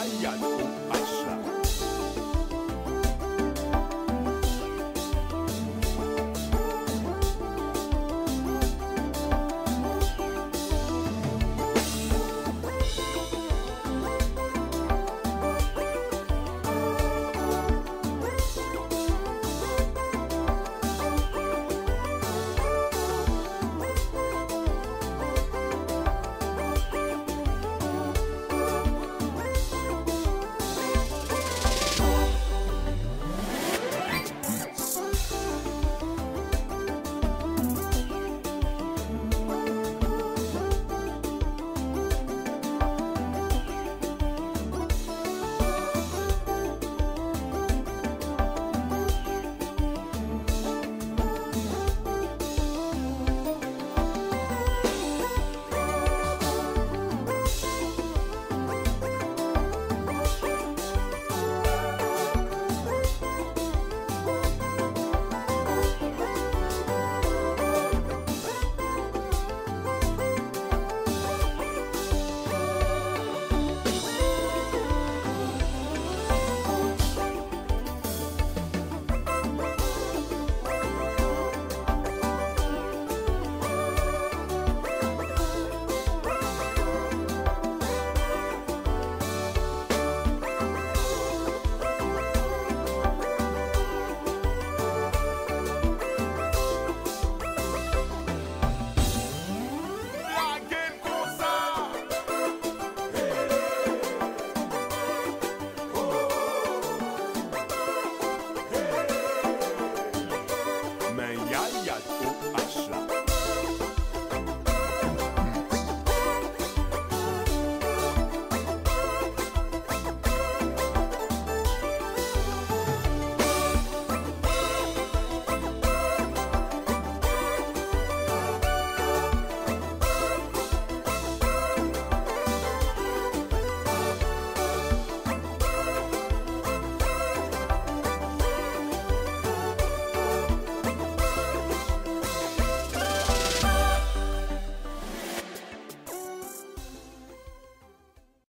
Lion.